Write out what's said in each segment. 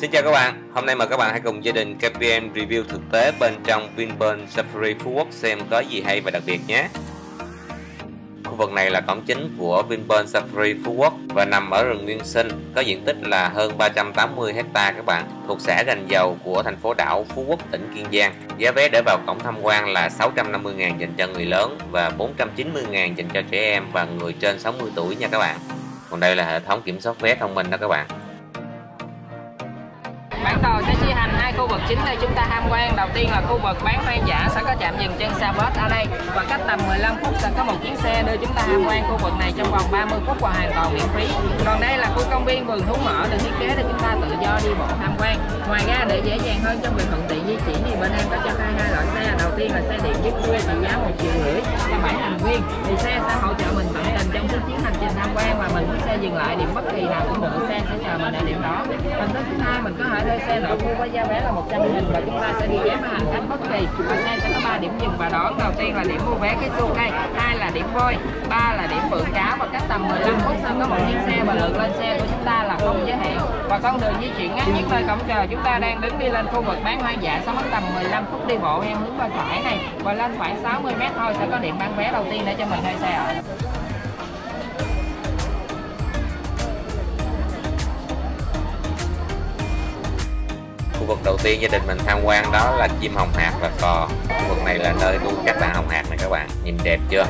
Xin chào các bạn, hôm nay mời các bạn hãy cùng gia đình KPM review thực tế bên trong Vinpearl Safari Phú Quốc xem có gì hay và đặc biệt nhé. Khu vực này là cổng chính của Vinpearl Safari Phú Quốc và nằm ở rừng Nguyên Sinh, có diện tích là hơn 380 hecta các bạn, thuộc xã Gành Dầu của thành phố đảo Phú Quốc, tỉnh Kiên Giang. Giá vé để vào cổng tham quan là 650.000 dành cho người lớn và 490.000 dành cho trẻ em và người trên 60 tuổi nha các bạn. Còn đây là hệ thống kiểm soát vé thông minh đó các bạn. Bản tàu sẽ chia thành hai khu vực chính để chúng ta tham quan. Đầu tiên là khu vực bán hoang dã sẽ có chạm dừng chân xe bus ở đây và cách tầm 15 phút sẽ có một chuyến xe đưa chúng ta tham quan khu vực này trong vòng 30 phút và hoàn toàn miễn phí. Còn đây là khu công viên vườn thú mở được thiết kế để chúng ta tự do đi bộ tham quan. Ngoài ra, để dễ dàng hơn trong việc thuận tiện di chuyển thì bên em có cho thuê hai loại xe. Đầu tiên là xe điện Jeep Grand 10 triệu rưỡi cho 7 thành viên thì xe sẽ hỗ trợ mình tận tình trong cái chuyến hành trình tham quan và mình muốn xe dừng lại điểm bất kỳ nào cũng được. Xe sẽ chờ mình ở điểm đó. Hình thức thứ hai, mình có thể thuê xe nội khu với giá vé là 100 nghìn. Và chúng ta sẽ đi ghé với hành khách bất kỳ. Và xe sẽ có 3 điểm dừng. Và đón đầu tiên là điểm mua vé cái xu đây hai là điểm voi ba là điểm vượng cá. Và cách tầm 15 phút sau có một chiếc xe và lượt lên xe của chúng ta là không giới hạn. Và con đường di chuyển ngắn nhất nơi cổng chờ chúng ta đang đứng đi lên khu vực bán hoang dã. Sau mất tầm 15 phút đi bộ, em hướng bên phải này. Và lên khoảng 60 mét thôi, sẽ có điểm bán vé đầu tiên để cho mình thuê xe ở Khu vực đầu tiên gia đình mình tham quan đó là chim hồng hạc và cò. Khu vực này là nơi nuôi các bạn hồng hạc này các bạn. Nhìn đẹp chưa?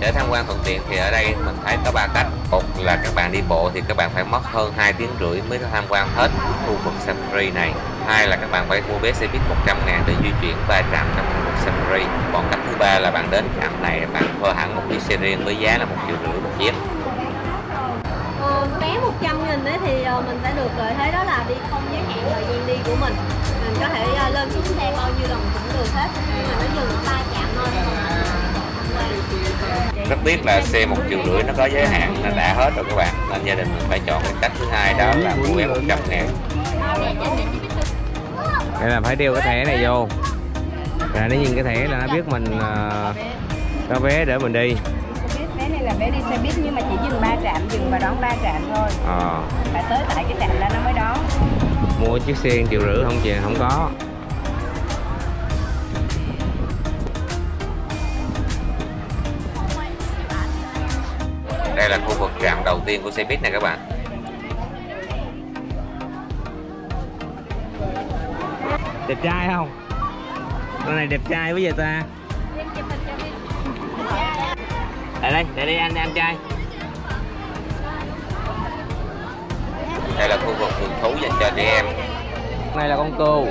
Để tham quan thuận tiện thì ở đây mình thấy có ba cách. Một là các bạn đi bộ thì các bạn phải mất hơn 2 tiếng rưỡi mới tham quan hết khu vực safari này. Hai là các bạn phải mua vé xe buýt 100 ngàn để di chuyển ba trạm trong vực safari. Còn cách thứ ba là bạn đến trạm này bạn thuê hẳn một chiếc xe riêng với giá là một triệu rưỡi một chiếc. Ờ, vé 100 nghìn đấy thì ờ, mình sẽ được lợi thế đó là đi không giới hạn thời gian đi của mình mình có thể ờ, lên xuống xe bao nhiêu lần cũng được hết nhưng mà nó dừng ba chạm thôi rất tiếc là xe một triệu rưỡi nó có giới hạn là đã hết rồi các bạn nên gia đình mình phải chọn cái cách thứ hai đó là mua vé 100 ngàn đây là phải đeo cái thẻ này vô. Là nó nhìn cái thẻ là nó biết mình uh, có vé để mình đi. Biết vé này là vé đi xe buýt nhưng mà chỉ dừng ba trạm dừng và đón ba trạm thôi. Ờ. Phải tới tại cái trạm là nó mới đón. Mua chiếc xe triệu rưỡi không chị không có. Đây là khu vực trạm đầu tiên của xe buýt này các bạn đẹp trai không? Con này đẹp trai với giờ ta. Lại đây lại đây anh anh trai. Đây là khu vực vườn thú dành cho trẻ em. Này là con cừu.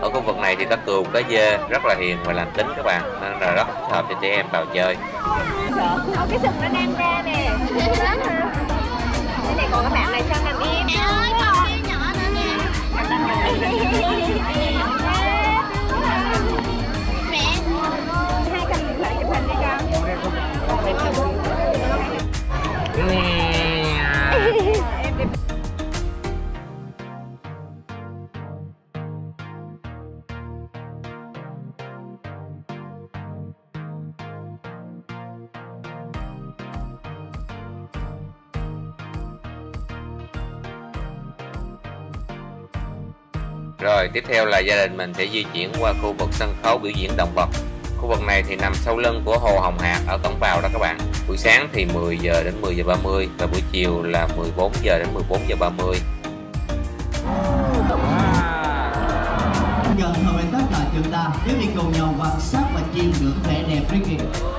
Ở khu vực này thì có cừu có dê rất là hiền và lành tính các bạn. Nên là rất thích hợp cho trẻ em vào chơi. Ô, cái sừng nó đang ra nè. Cái này còn các bạn này sao rồi, tiếp theo là gia đình mình sẽ di chuyển qua khu vực sân khấu biểu diễn động vật. Khu vực này thì nằm sau lưng của hồ Hồng Hạc ở cổng vào đó các bạn. Buổi sáng thì 10 giờ đến 10 giờ 30 và buổi chiều là 14 giờ đến 14 giờ 30 gần hầu hết tất cả chúng ta nếu đi cùng nhau quan sát và chiêm ngưỡng vẻ đẹp riêng biệt.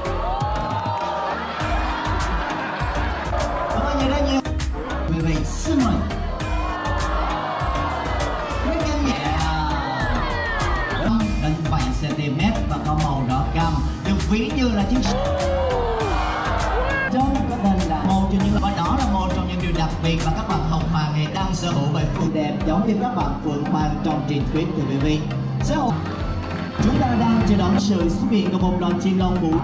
Ví như là chiến sĩ. Trong có tên là một trong những và đó là một trong những điều đặc biệt mà các bạn hồng hoàng ngày đang sở hữu bởi phượng đẹp, giống như các bạn phượng hoàng trong truyền thuyết từ BB sở hữu. Chúng ta đang chờ đón sự xuất hiện của một đoàn chim long vũ.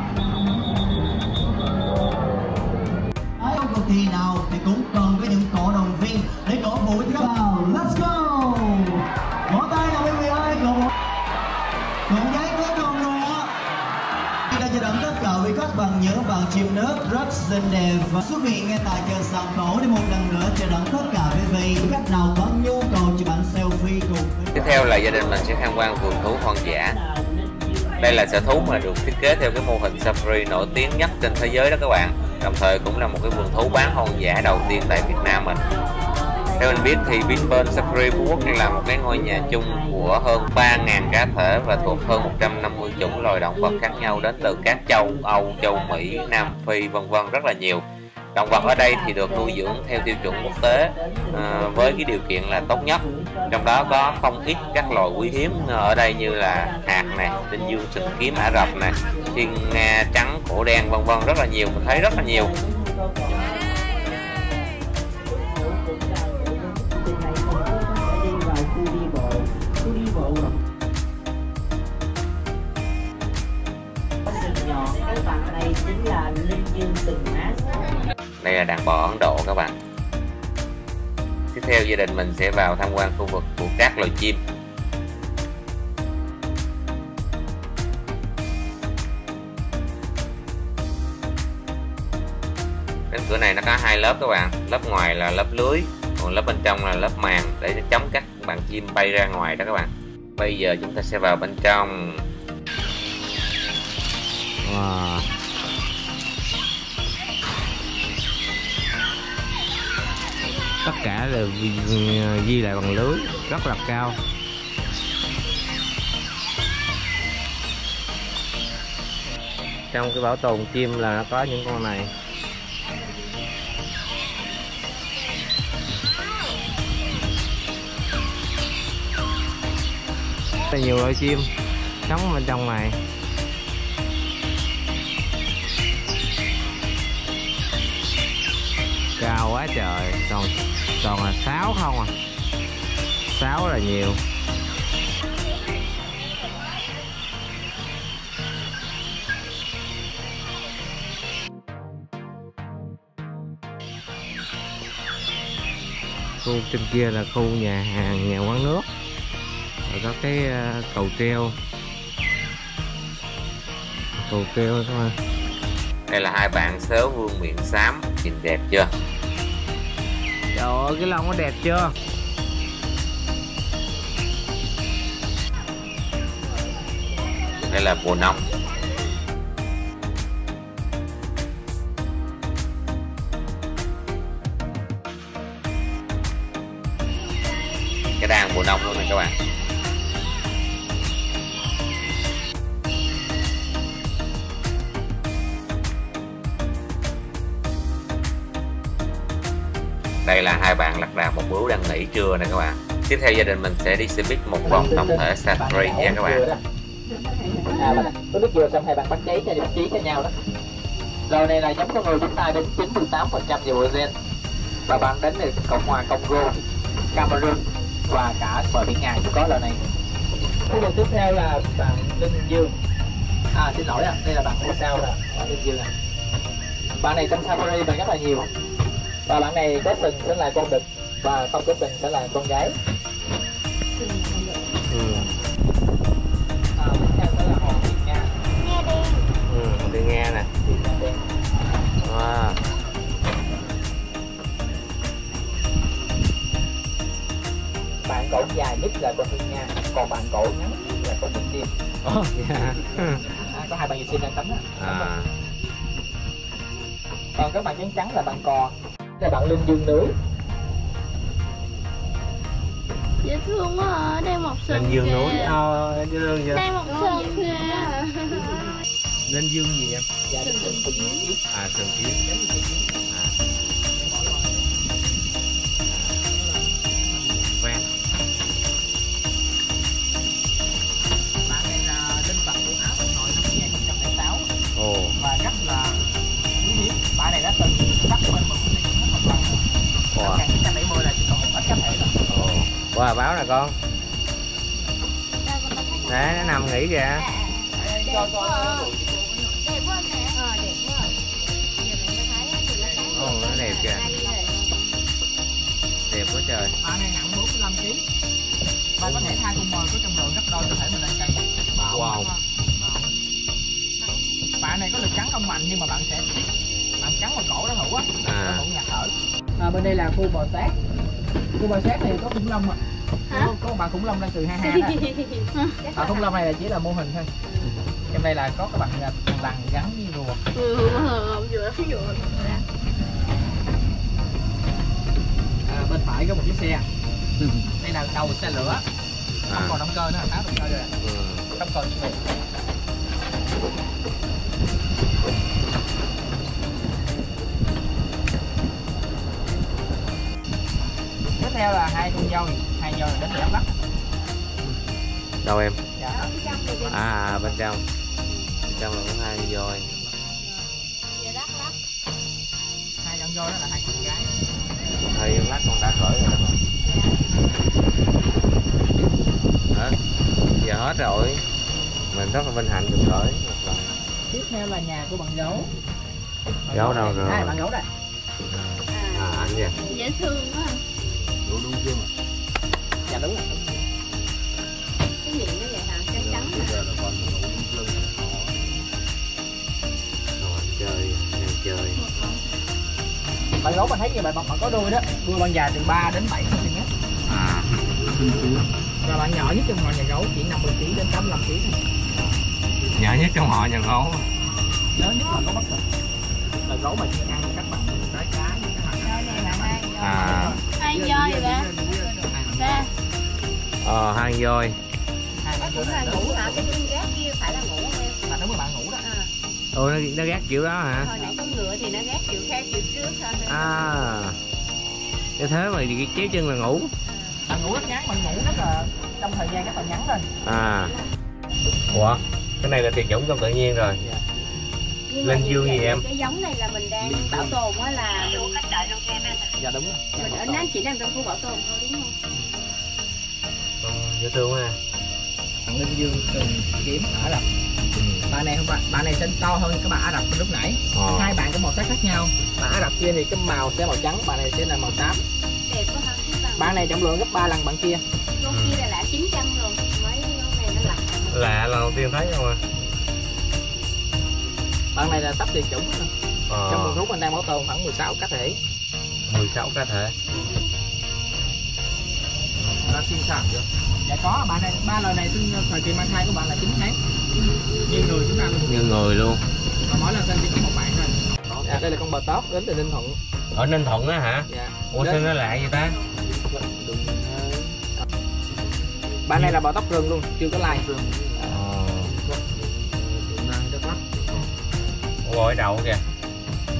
Ai không cuộc thi nào? Xinh đẹp và xuất hiện ngay tại chợ sàn cổ để một lần nữa chờ đón tất cả quý vị khách nào có nhu cầu chụp ảnh selfie cùng Tiếp theo là gia đình mình sẽ tham quan vườn thú hoang dã. Đây là sở thú mà được thiết kế theo cái mô hình safari nổi tiếng nhất trên thế giới đó các bạn. Đồng thời cũng là một cái vườn thú bán hoang dã đầu tiên tại Việt Nam mình. Theo mình biết thì Vinpearl Safari Phú Quốc là một cái ngôi nhà chung của hơn 3.000 cá thể và thuộc hơn 150 chủng loài động vật khác nhau đến từ các châu Âu, châu Mỹ, Nam Phi vân vân rất là nhiều. Động vật ở đây thì được nuôi dưỡng theo tiêu chuẩn quốc tế à, với cái điều kiện là tốt nhất. Trong đó có không ít các loài quý hiếm à, ở đây như là hạt này, tinh dương sừng kiếm Ả Rập này, thiên nga trắng, cổ đen vân vân rất là nhiều, mình thấy rất là nhiều. Đây là đàn bò Ấn Độ các bạn. Tiếp theo gia đình mình sẽ vào tham quan khu vực của các loài chim. Cánh cửa này nó có hai lớp các bạn. Lớp ngoài là lớp lưới, còn lớp bên trong là lớp màng để chống các bạn chim bay ra ngoài đó các bạn. Bây giờ chúng ta sẽ vào bên trong. Wow. Tất cả đều à, ghi- lại bằng lưới, rất là cao. Trong cái bảo tồn chim là nó có những con này. Rất là nhiều loại chim sống bên trong này. Cao quá trời. Còn còn là sáu không à? Sáu là nhiều. Khu trên kia là khu nhà hàng nhà quán nước. Rồi có cái ờ, cầu treo. Cầu treo thôi. Đây là hai bạn sớ vương miệng xám, nhìn đẹp chưa? Trời ơi, cái lông nó đẹp chưa Đây là bồ nông. Cái đàn bồ nông luôn này các bạn. Đây là hai bạn lạc đà một bữa đang nghỉ trưa nè các bạn. Tiếp theo gia đình mình sẽ đi xe buýt một vòng tổng thể safari nha các bạn. à vâng có nước dừa xong hai bạn bắt cháy cho điểm chí cho nhau đó. Rồi này là giống con người chúng ta đến 98 phần trăm về gen. Và bạn đến từ cộng hòa Congo Cameroon và cả bờ biển Ngài cũng có lần này. Khu vực tiếp theo là bạn Linh Dương. À xin lỗi ạ, đây là bạn ngôi sao là bạn Linh Dương ạ. Bạn này trong safari bạn rất là nhiều và bạn này có sừng sẽ là con đực và không có sừng sẽ là con gái ừ. à, tiếp theo sẽ là hòn Nga Nghe đi ừ. nè Nam đen wow. bạn cổ dài nhất là con Hương Nga còn bạn cổ ngắn nhất là con Bình Tiên Ồ, dạ. à, có hai bạn vệ sinh đang tắm đó à, còn các bạn trắng trắng là bạn cò là bạn linh dương nữ Dễ thương quá à, đang một sừng lên dương kìa. núi ờ dễ thương chưa Đang một sừng kìa. lên dương gì em? Dạ linh dương tình yêu à sừng kiếm qua báo nè con. Đấy nó nằm nghỉ kìa. Á, thì nó ồ đẹp kìa. Đẹp quá trời. Bạn này nặng 45 kg và có thể hai con mồi có trọng lượng gấp đôi cơ thể mình lên cây. Bảo Wow. bạn này có lực cắn không mạnh nhưng mà bạn sẽ bạn cắn vào cổ nó thủ á. À. nó thủ ngạt thở à, bên đây là khu bò sát khu bò sát thì có khủng long à Hả? có, có một bạn khủng long đang cười ha ha đó à, khủng long này là chỉ là mô hình thôi. Trong đây là có cái bạn thằng lằn gắn với rùa. À, bên phải có một chiếc xe. Đây là đầu xe lửa. Không À. còn động cơ nữa tháo động cơ rồi. Ừ. không còn gì theo là hai con dâu hai dâu đến từ đắk lắk đâu em? Dạ. à bên trong. Bên trong là có hai voi. Hai con dâu đó là hai con gái. Thời gian lát con đã khởi rồi đó. Hết giờ hết rồi. Mình rất là vinh hạnh được khởi một lần. Tiếp theo là nhà của bạn gấu. Bạn Gấu đâu rồi? à, bạn gấu đây. À anh nha dễ thương quá à. dạ đúng rồi. Cái miệng nó vậy hả? Trắng trắng hả rồi. chơi đang chơi. Bạn gấu mình thấy như bạn bạn có đuôi đó. Đuôi bạn dài từ 3 đến 7 cm. À và bạn nhỏ nhất trong họ nhà gấu chỉ 50 kg đến 85 kg thôi. Nhỏ nhất trong họ nhà gấu. Lớn nhất là có bất tử là gấu mà chỉ hai voi vậy ba. Ba. Ờ hai voi. Hai bạn cũng là ngủ hả? Cái chân gác kia phải là ngủ không em? Là đúng là bạn ngủ đó. À, ồ nó, nó gác kiểu đó hả? Hồi nãy con ngựa thì nó gác kiểu khác kiểu trước thôi. À. Như thế mà cái chéo chân là ngủ. Bạn ngủ rất ngắn bạn ngủ rất là trong thời gian rất là ngắn thôi à. Ủa cái này là tuyệt chủng trong tự nhiên rồi Nhưng Lên dương gì là em? cái giống này là mình đang bảo tồn á là mình cách đợi luôn em dạ đúng rồi. Mình ở nó chỉ nằm trong khu bảo tồn thôi đúng không? Con dễ thương quá ha bạn linh dương từng kiếm ở Rập bạn này không bạn bạn này sẽ to hơn các bạn Ả Rập lúc nãy. Ờ. Hai bạn có màu sắc khác nhau. Bạn Ả Rập kia thì cái màu sẽ màu trắng bạn này sẽ là màu xám. Đẹp quá ha bạn này trọng lượng gấp 3 lần bạn kia. Con kia là đã 900 rồi mấy con này nó lặt lạ lần đầu tiên thấy không à bạn này là sắp tuyệt chủng rồi. trong ờ vườn thú mình đang bảo tồn khoảng 16 cá thể. 16 cá thể. Nó sinh sản chưa dạ có bạn này ba loài này sinh thời kỳ mang thai của bạn là 9 tháng. Như người chúng ta luôn. Như người luôn. Và mỗi lần sinh chỉ có một bạn thôi. Dạ, đây là con bò tóp đến từ ninh thuận. Ở ninh thuận á hả? Dạ. Ủa sao nó lạ vậy ta? Bạn này là bò tóc rừng luôn chưa có lai ờ ở đầu kìa.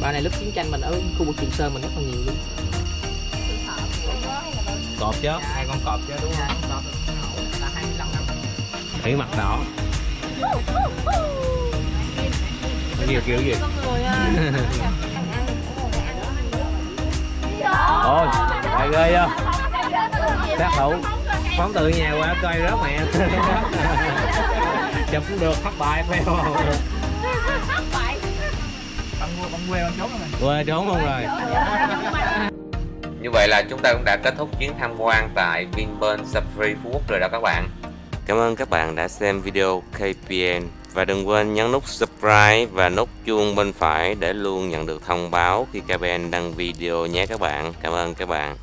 Bạn này lúc chiến tranh mình ở khu vực trường sơn mình rất là nhiều luôn. Cọp chứ? Hai con cọp chứ đúng không? Dạ, là 25 năm. Thủy mặt đỏ. Nhiều kiểu gì? À, ôi trời ghê chưa? Sát thủ. Phóng từ nhà qua coi rớt mẹ. Chụp cũng được thất bại phải không bạn quê bạn trốn rồi quê trốn luôn rồi Như vậy là chúng ta cũng đã kết thúc chuyến tham quan tại Vinpearl Safari Phú Quốc rồi đó các bạn. Cảm ơn các bạn đã xem video KPN và đừng quên nhấn nút subscribe và nút chuông bên phải để luôn nhận được thông báo khi KPN đăng video nhé các bạn. Cảm ơn các bạn.